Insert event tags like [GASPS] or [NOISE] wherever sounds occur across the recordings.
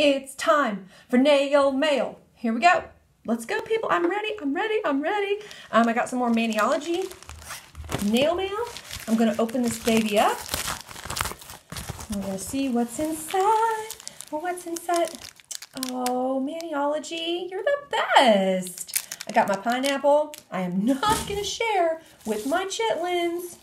It's time for nail mail. Here we go. Let's go, people. I'm ready. I'm ready. I'm ready. Um, I got some more Maniology nail mail. I'm going to open this baby up. We're going to see what's inside. What's inside? Oh, Maniology, you're the best. I got my pineapple. I am [LAUGHS] not going to share with my chitlins.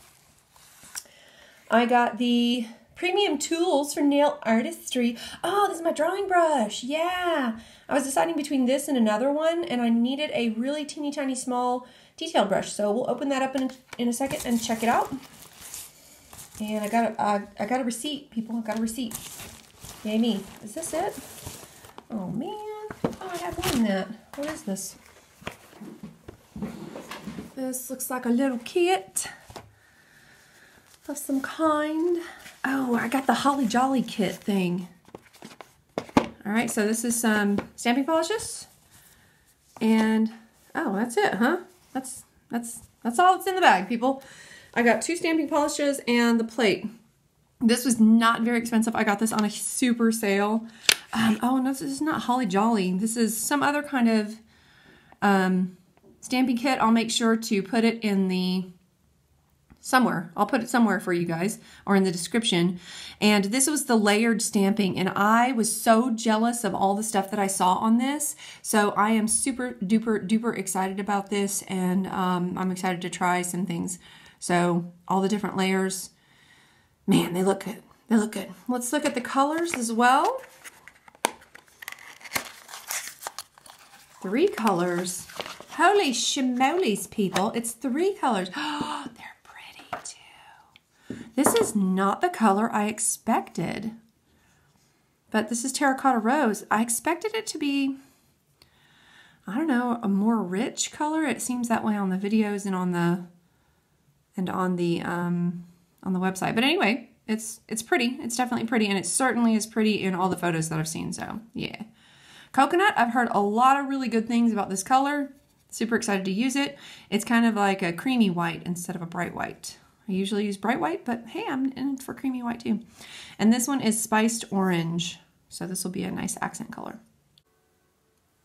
I got the premium tools for nail artistry. Oh, this is my drawing brush. Yeah. I was deciding between this and another one, and I needed a really teeny tiny small detail brush. So we'll open that up in a, in a second and check it out. And I got a, uh, I got a receipt, people. I got a receipt. Yay me. Is this it? Oh, man. Oh, I have more than that. What is this? This looks like a little kit of some kind. Oh, I got the Holly Jolly kit thing. All right, so this is some stamping polishes. And, oh, that's it, huh? That's, that's, that's all that's in the bag, people. I got two stamping polishes and the plate. This was not very expensive. I got this on a super sale. Um, oh, no, this is not Holly Jolly. This is some other kind of um, stamping kit. I'll make sure to put it in the somewhere. I'll put it somewhere for you guys or in the description. And this was the layered stamping and I was so jealous of all the stuff that I saw on this. So I am super duper duper excited about this and um, I'm excited to try some things. So all the different layers, man, they look good. They look good. Let's look at the colors as well. Three colors. Holy shimolies, people. It's three colors. [GASPS] This is not the color I expected. But this is Terracotta Rose. I expected it to be, I don't know, a more rich color. It seems that way on the videos and on the and on the um, on the website. But anyway, it's it's pretty. It's definitely pretty, and it certainly is pretty in all the photos that I've seen. So yeah, coconut. I've heard a lot of really good things about this color. Super excited to use it. It's kind of like a creamy white instead of a bright white. I usually use bright white, but hey, I'm in for creamy white too. And this one is spiced orange. So this will be a nice accent color.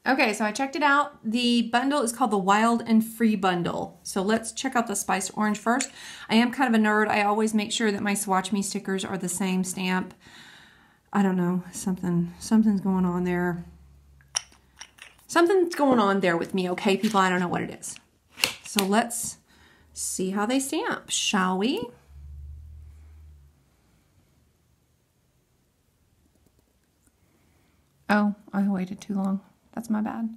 Okay, so I checked it out. The bundle is called the Wild and Free Bundle. So let's check out the spiced orange first. I am kind of a nerd. I always make sure that my Swatch Me stickers are the same stamp. I don't know, something, something's going on there. Something's going on there with me, okay, people? I don't know what it is. So let's see how they stamp, shall we? Oh, I waited too long. That's my bad.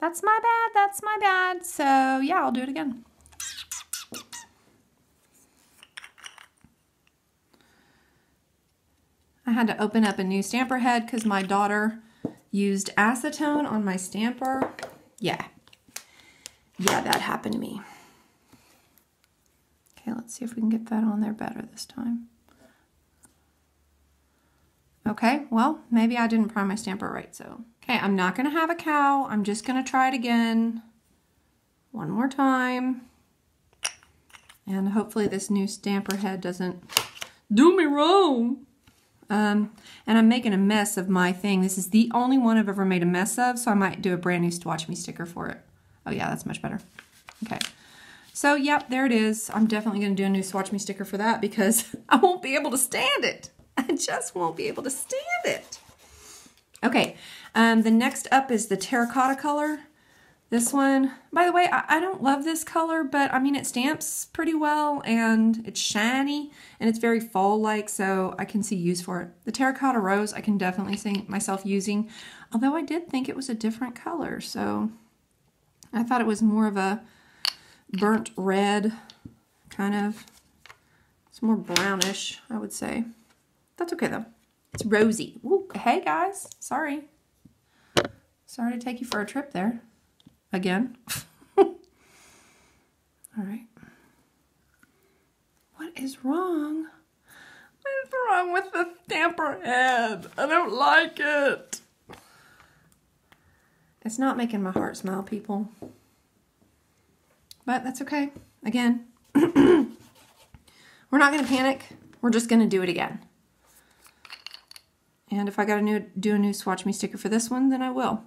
That's my bad. That's my bad. So, yeah, I'll do it again. I had to open up a new stamper head because my daughter used acetone on my stamper. Yeah. Yeah, that happened to me. Let's see if we can get that on there better this time. Okay, well, maybe I didn't prime my stamper right, so. Okay, I'm not gonna have a cow. I'm just gonna try it again. One more time. And hopefully this new stamper head doesn't do me wrong. Um, and I'm making a mess of my thing. This is the only one I've ever made a mess of, so I might do a brand new Swatch Me sticker for it. Oh yeah, that's much better. Okay. So, yep, there it is. I'm definitely going to do a new Swatch Me sticker for that because [LAUGHS] I won't be able to stand it. [LAUGHS] I just won't be able to stand it. Okay, um, the next up is the terracotta color. This one, by the way, I, I, don't love this color, but I mean, it stamps pretty well and it's shiny and it's very fall-like, so I can see use for it. The terracotta rose, I can definitely see myself using, although I did think it was a different color, so I thought it was more of a burnt red, kind of. It's more brownish, I would say. That's okay, though. It's rosy. Ooh, hey, guys. Sorry. Sorry to take you for a trip there. Again. [LAUGHS] All right. What is wrong? What is wrong with the stamper head? I don't like it. It's not making my heart smile, people. But that's okay. Again, [CLEARS THROAT] we're not going to panic. We're just going to do it again. And if I got to do a new Swatch Me sticker for this one, then I will.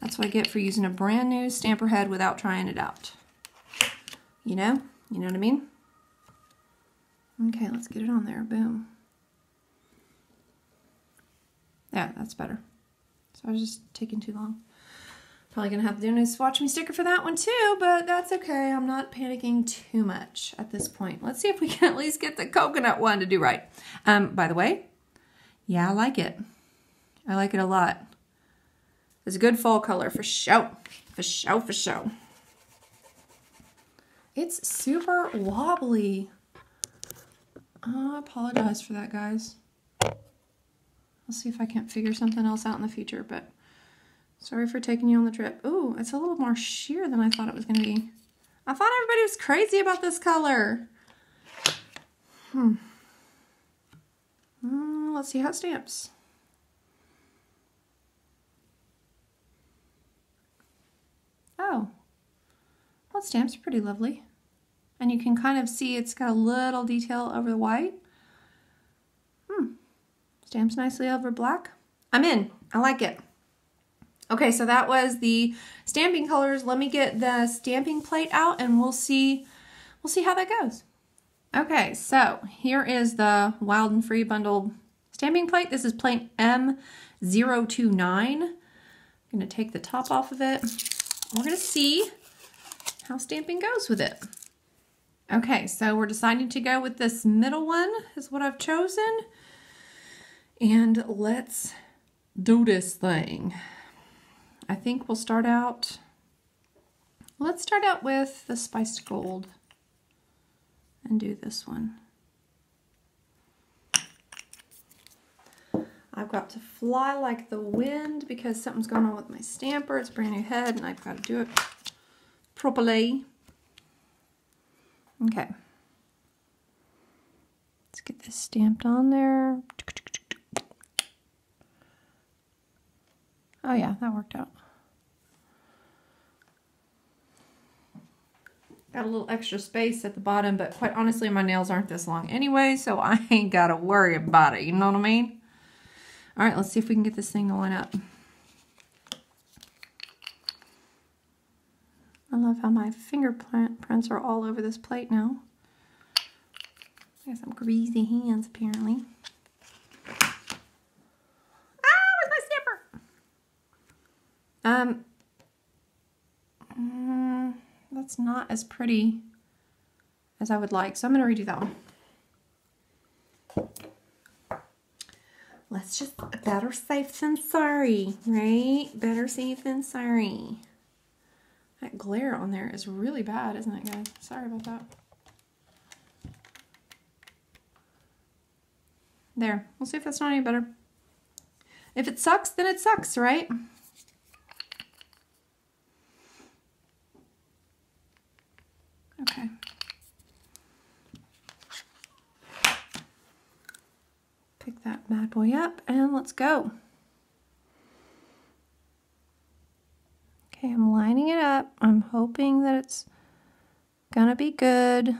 That's what I get for using a brand new stamper head without trying it out. You know? You know what I mean? Okay, let's get it on there. Boom. Yeah, that's better. So I was just taking too long. Probably gonna have to do a swatch me sticker for that one too, but that's okay. I'm not panicking too much at this point. Let's see if we can at least get the coconut one to do right. Um, by the way, yeah, I like it. I like it a lot. It's a good fall color for show. For show, for show. It's super wobbly. I apologize for that, guys. I'll see if I can't figure something else out in the future, but sorry for taking you on the trip. Ooh, it's a little more sheer than I thought it was going to be. I thought everybody was crazy about this color. Hmm. Mm, let's see how it stamps. Oh, well, it stamps are pretty lovely. And you can kind of see it's got a little detail over the white. Hmm. Stamps nicely over black. I'm in. I like it. Okay, so that was the stamping colors. Let me get the stamping plate out and we'll see we'll see how that goes. Okay, so here is the Wild and Free Bundle stamping plate. This is plate M029. I'm to take the top off of it. We're to see how stamping goes with it. Okay, so we're deciding to go with this middle one is what I've chosen. And let's do this thing. I think we'll start out, let's start out with the spiced gold and do this one. I've got to fly like the wind because something's going on with my stamper. It's brand new head and I've got to do it properly. Okay. Let's get this stamped on there. Oh yeah, that worked out. Got a little extra space at the bottom, but quite honestly, my nails aren't this long anyway, so [LAUGHS] I ain't got to worry about it. You know what I mean? All right, let's see if we can get this thing to line up. I love how my fingerprints are all over this plate now. I got some greasy hands, apparently. Ah, where's my snipper? Um, mm, that's not as pretty as I would like, so I'm going to redo that one. Let's just, better safe than sorry, right? Better safe than sorry. That glare on there is really bad, isn't it, guys? Sorry about that. There. We'll see if that's not any better. If it sucks, then it sucks, right? Okay. Pick that bad boy up and let's go. Okay, I'm lining it up. I'm hoping that it's gonna be good.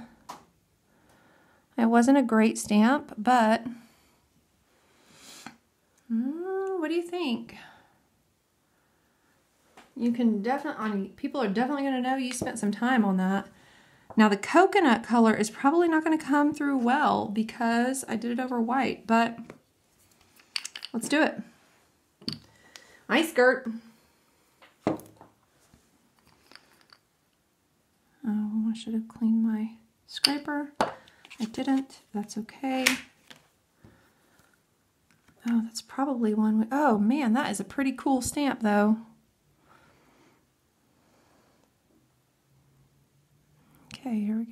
It wasn't a great stamp, but mm, what do you think? You can definitely, people are definitely gonna know you spent some time on that. Now the coconut color is probably not gonna come through well because I did it over white, but let's do it. Ice skirt. Oh, I should have cleaned my scraper. I didn't. That's okay. Oh, that's probably one. Oh, man, that is a pretty cool stamp, though.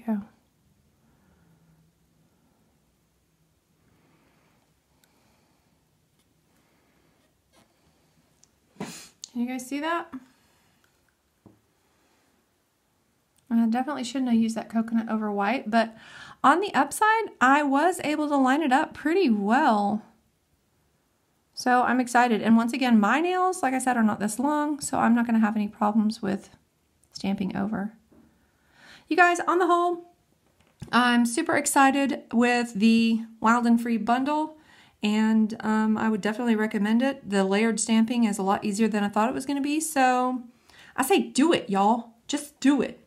Go. Can you guys see that? I definitely shouldn't have used that coconut over white, but on the upside, I was able to line it up pretty well. So I'm excited. And once again, my nails, like I said, are not this long, so I'm not going to have any problems with stamping over. You guys, on the whole, I'm super excited with the Wild and Free bundle, and um, I would definitely recommend it. The layered stamping is a lot easier than I thought it was going to be, so I say do it, y'all. Just do it.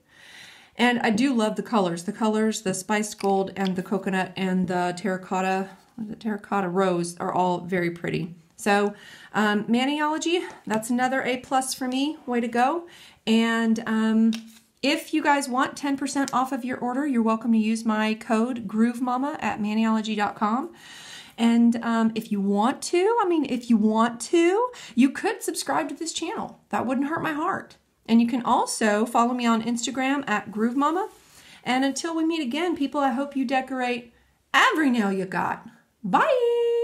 And I do love the colors. The colors, the spiced gold and the coconut and the terracotta, the terracotta rose are all very pretty. So um, Maniology, that's another A plus for me. Way to go. And um, if you guys want 10% off of your order, you're welcome to use my code GRUVMAMMA at maniology.com. And um, if you want to, I mean, if you want to, you could subscribe to this channel. That wouldn't hurt my heart. And you can also follow me on Instagram at gruvmamma. And until we meet again, people, I hope you decorate every nail you got. Bye!